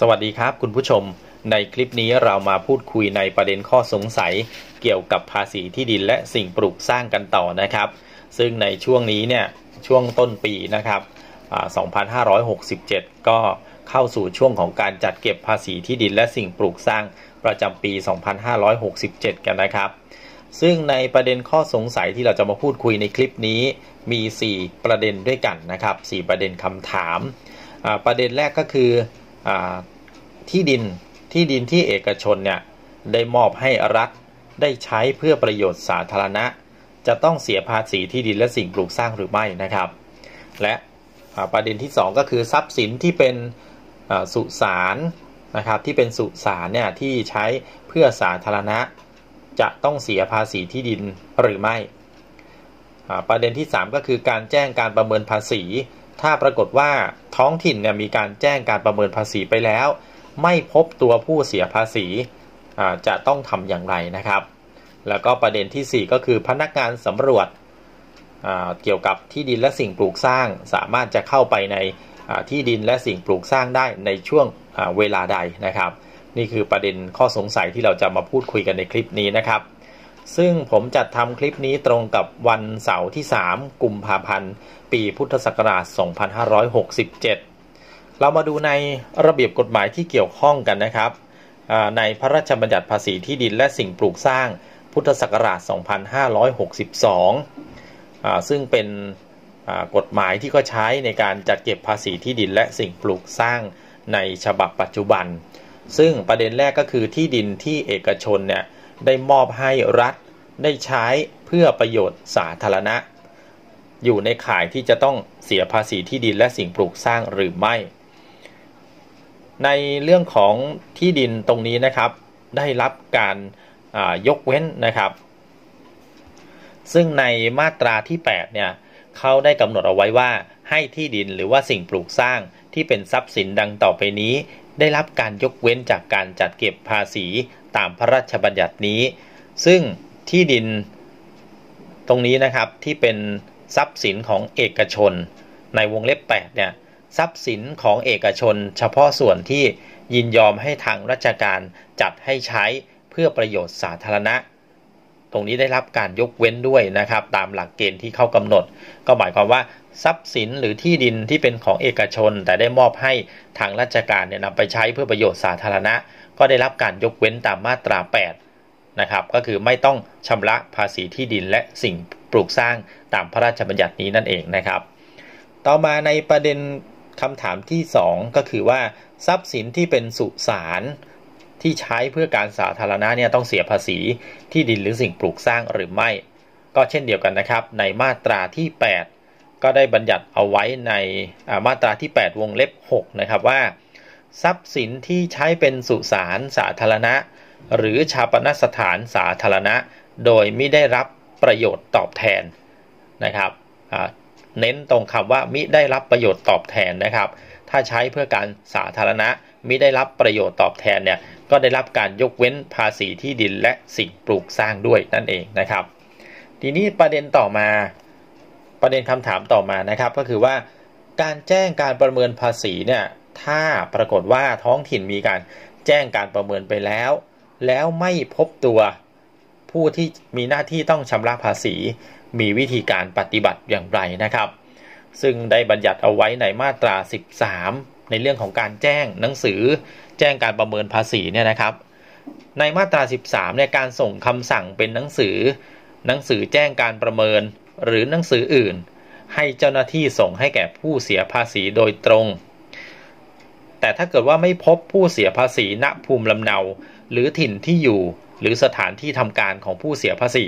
สวัสดีครับคุณผู้ชม ในคลิปนี้เรามาพูดคุยในประเด็นข้อสงสัย เกี่ยวกับภาษีที่ดินและสิ่งปลูกสร้างกันต่อนะครับ ซึ่งในช่วงนี้เนี่ยช่วงต้นปีนะครับ 2567 ก็เข้าสู่ช่วงของการจัดเก็บภาษีที่ดินและสิ่งปลูกสร้างประจำปี 2567 กันนะครับ ซึ่งในประเด็นข้อสงสัยที่เราจะมาพูดคุยในคลิปนี้มี 4 ประเด็นด้วยกันนะครับ 4 ประเด็นคำถาม ประเด็นแรกก็คือ ที่ดินที่ดินที่เอกชนเนี่ยได้มอบให้รัฐได้ใช้เพื่อประโยชน์สาธารณะ จะต้องเสียภาษีที่ดินและสิ่งปลูกสร้างหรือไม่นะครับ และประเด็นที่ 2 ก็คือทรัพย์สินที่เป็นสุสานนะครับที่เป็นสุสานเนี่ยที่ใช้เพื่อสาธารณะ จะต้องเสียภาษีที่ดินหรือไม่ ประเด็นที่ 3 ก็คือการแจ้งการประเมินภาษี ถ้าปรากฏว่าท้องถิ่นเนี่ยมีการแจ้งการประเมินภาษีไปแล้ว ไม่พบตัวผู้เสียภาษีจะต้องทำอย่างไรนะครับ แล้วก็ประเด็นที่ 4 ก็คือพนักงานสำรวจเกี่ยวกับที่ดินและสิ่งปลูกสร้าง สามารถจะเข้าไปในที่ดินและสิ่งปลูกสร้างได้ในช่วงเวลาใดนะครับ นี่คือประเด็นข้อสงสัยที่เราจะมาพูดคุยกันในคลิปนี้นะครับ ซึ่งผมจัดทำคลิปนี้ตรงกับวันเสาร์ที่ 3 กุมภาพันธ์ ปีพุทธศักราช 2567 เรามาดูในระเบียบกฎหมายที่เกี่ยวข้องกันนะครับ ในพระราชบัญญัติภาษีที่ดินและสิ่งปลูกสร้างพุทธศักราช 2562 ซึ่งเป็นกฎหมายที่ก็ใช้ในการจัดเก็บภาษีที่ดินและสิ่งปลูกสร้างในฉบับปัจจุบัน ซึ่งประเด็นแรกก็คือที่ดินที่เอกชนเนี่ย ได้มอบให้รัฐได้ใช้เพื่อประโยชน์สาธารณะ อยู่ในข่ายที่จะต้องเสียภาษีที่ดินและสิ่งปลูกสร้างหรือไม่ ในเรื่องของที่ดินตรงนี้นะครับ ได้รับการยกเว้นนะครับ ซึ่งในมาตราที่ 8 เนี่ยเขาได้กำหนดเอาไว้ว่าให้ที่ดินหรือว่าสิ่งปลูกสร้างที่เป็นทรัพย์สินดังต่อไปนี้ ได้รับการยกเว้นจากการจัดเก็บภาษีตามพระราชบัญญัตินี้ ซึ่งที่ดินตรงนี้นะครับที่เป็นทรัพย์สินของเอกชน ในวงเล็บ8เนี่ยทรัพย์สินของเอกชน เฉพาะส่วนที่ยินยอมให้ทางราชการจัดให้ใช้เพื่อประโยชน์สาธารณะ ตรงนี้ได้รับการยกเว้นด้วยนะครับ ตามหลักเกณฑ์ที่เขากำหนด ก็หมายความว่าทรัพย์สินหรือที่ดินที่เป็นของเอกชน แต่ได้มอบให้ทางราชการเนี่ยนำไปใช้เพื่อประโยชน์สาธารณะ ก็ได้รับการยกเว้นตามมาตรา 8 นะครับ ก็คือไม่ต้องชำระภาษีที่ดินและสิ่งปลูกสร้างตามพระราชบัญญัตินี้นั่นเองนะครับ ต่อมาในประเด็นคำถามที่ 2 ก็คือว่า ทรัพย์สินที่เป็นสุสาน ที่ใช้เพื่อการสาธารณะเนี่ยต้องเสียภาษีที่ดินหรือสิ่งปลูกสร้างหรือไม่ ก็เช่นเดียวกันนะครับ ในมาตราที่ 8 ก็ได้บัญญัติเอาไว้ในมาตราที่ 8 วงเล็บ 6 นะครับว่า ทรัพย์สินที่ใช้เป็นสุสานสาธารณะ หรือชาปนสถานสาธารณะ โดยไม่ได้รับประโยชน์ตอบแทนนะครับเน้นตรงคำว่ามิได้รับประโยชน์ตอบแทนนะครับ ถ้าใช้เพื่อการสาธารณะ มิได้รับประโยชน์ตอบแทนเนี่ยก็ได้รับการยกเว้นภาษีที่ดินและสิ่งปลูกสร้างด้วยนั่นเองนะครับ ทีนี้ประเด็นต่อมาประเด็นคำถามต่อมานะครับ ก็คือว่าการแจ้งการประเมินภาษีเนี่ยถ้าปรากฏว่าท้องถิ่นมีการแจ้งการประเมินไปแล้ว แล้วไม่พบตัวผู้ที่มีหน้าที่ต้องชำระภาษี มีวิธีการปฏิบัติอย่างไรนะครับ ซึ่งได้บัญญัติเอาไว้ในมาตรา 13 ในเรื่องของการแจ้งหนังสือแจ้งการประเมินภาษีเนี่ยนะครับ ในมาตรา 13เนี่ยการส่งคำสั่งเป็นหนังสือ หนังสือแจ้งการประเมิน หรือหนังสืออื่น ให้เจ้าหน้าที่ส่งให้แก่ผู้เสียภาษีโดยตรง แต่ถ้าเกิดว่าไม่พบผู้เสียภาษีณภูมิลำเนา หรือถิ่นที่อยู่ หรือสถานที่ทำการของผู้เสียภาษี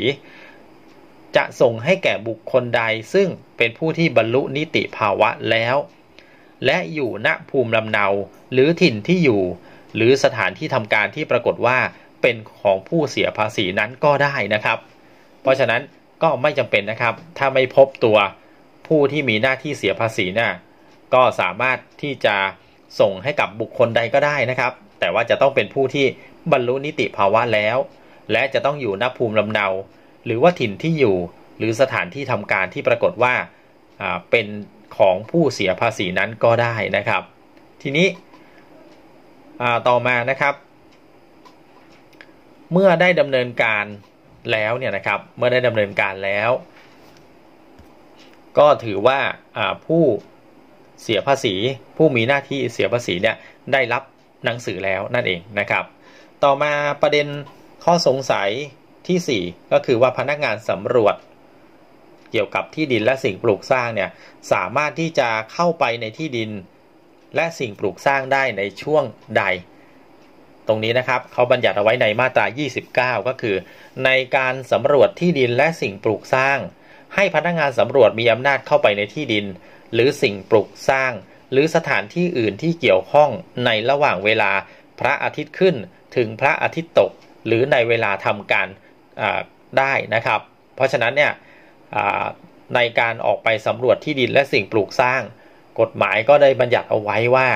จะส่งให้แก่บุคคลใดซึ่งเป็นผู้ที่บรรลุนิติภาวะแล้ว และอยู่ณภูมิลำเนา หรือถิ่นที่อยู่ หรือสถานที่ทำการที่ปรากฏว่าเป็นของผู้เสียภาษีนั้นก็ได้นะครับ เพราะฉะนั้นก็ไม่จำเป็นนะครับ ถ้าไม่พบตัวผู้ที่มีหน้าที่เสียภาษีนะ่ะก็สามารถที่จะส่งให้กับบุคคลใดก็ได้นะครับ แต่ว่าจะต้องเป็นผู้ที่บรรลุนิติภาวะแล้ว และจะต้องอยู่ณภูมิลำเนา หรือว่าถิ่นที่อยู่ หรือสถานที่ทำการที่ปรากฏว่าเป็น ของผู้เสียภาษีนั้นก็ได้นะครับ ทีนี้ต่อมานะครับ เมื่อได้ดำเนินการแล้วเนี่ยนะครับ เมื่อได้ดำเนินการแล้ว ก็ถือว่าผู้เสียภาษี ผู้มีหน้าที่เสียภาษีเนี่ยได้รับหนังสือแล้วนั่นเองนะครับ ต่อมาประเด็นข้อสงสัยที่ 4 ก็คือว่าพนักงานสำรวจ เกี่ยวกับที่ดินและสิ่งปลูกสร้างเนี่ยสามารถที่จะเข้าไปในที่ดิน และสิ่งปลูกสร้างได้ในช่วงใด ตรงนี้นะครับเขาบัญญัติเอาไว้ในมาตรา 29 ก็คือ ในการสำรวจที่ดินและสิ่งปลูกสร้าง ให้พนักงานสำรวจมีอำนาจเข้าไปในที่ดิน หรือสิ่งปลูกสร้าง หรือสถานที่อื่นที่เกี่ยวข้องในระหว่างเวลาพระอาทิตย์ขึ้นถึงพระอาทิตย์ตก หรือในเวลาทำการได้นะครับ เพราะฉะนั้นเนี่ย ในการออกไปสำรวจที่ดินและสิ่งปลูกสร้าง กฎหมายก็ได้บัญญัติเอาไว้ว่า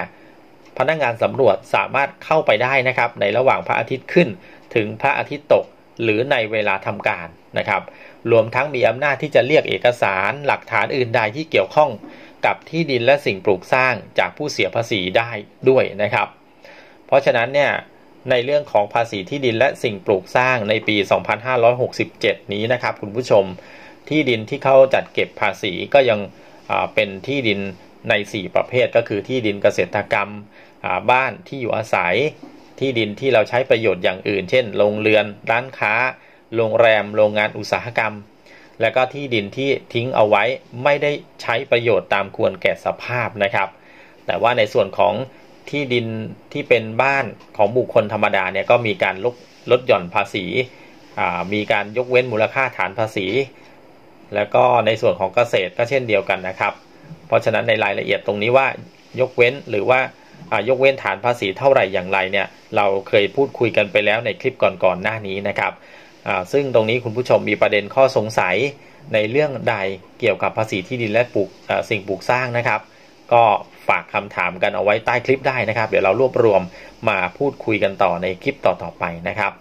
พนักงานสำรวจสามารถเข้าไปได้นะครับ ในระหว่างพระอาทิตย์ขึ้นถึงพระอาทิตย์ตก หรือในเวลาทำการนะครับ รวมทั้งมีอำนาจที่จะเรียกเอกสารหลักฐานอื่นใดที่เกี่ยวข้องกับที่ดินและสิ่งปลูกสร้างจากผู้เสียภาษีได้ด้วยนะครับ เพราะฉะนั้นเนี่ยในเรื่องของภาษีที่ดินและสิ่งปลูกสร้างในปี 2567 นี้นะครับคุณผู้ชม ที่ดินที่เขาจัดเก็บภาษีก็ยังเป็นที่ดินใน 4 ประเภทก็คือที่ดินเกษตรกรรมบ้านที่อยู่อาศัย ที่ดินที่เราใช้ประโยชน์อย่างอื่น เช่นโรงเรือน ร้านค้า โรงแรม โรงงานอุตสาหกรรม และก็ที่ดินที่ทิ้งเอาไว้ไม่ได้ใช้ประโยชน์ตามควรแก่สภาพนะครับ แต่ว่าในส่วนของที่ดินที่เป็นบ้านของบุคคลธรรมดาเนี่ยก็มีการลดลดหย่อนภาษี มีการยกเว้นมูลค่าฐานภาษี แล้วก็ในส่วนของเกษตรก็เช่นเดียวกันนะครับ เพราะฉะนั้นในรายละเอียดตรงนี้ว่ายกเว้นหรือว่ายกเว้นฐานภาษีเท่าไหร่อย่างไรเนี่ยเราเคยพูดคุยกันไปแล้วในคลิปก่อนๆหน้านี้นะครับซึ่งตรงนี้คุณผู้ชมมีประเด็นข้อสงสัยในเรื่องใดเกี่ยวกับภาษีที่ดินและปลูกสิ่งปลูกสร้างนะครับ ก็ฝากคำถามกันเอาไว้ใต้คลิปได้นะครับ เดี๋ยวเรารวบรวมมาพูดคุยกันต่อในคลิปต่อๆไปนะครับ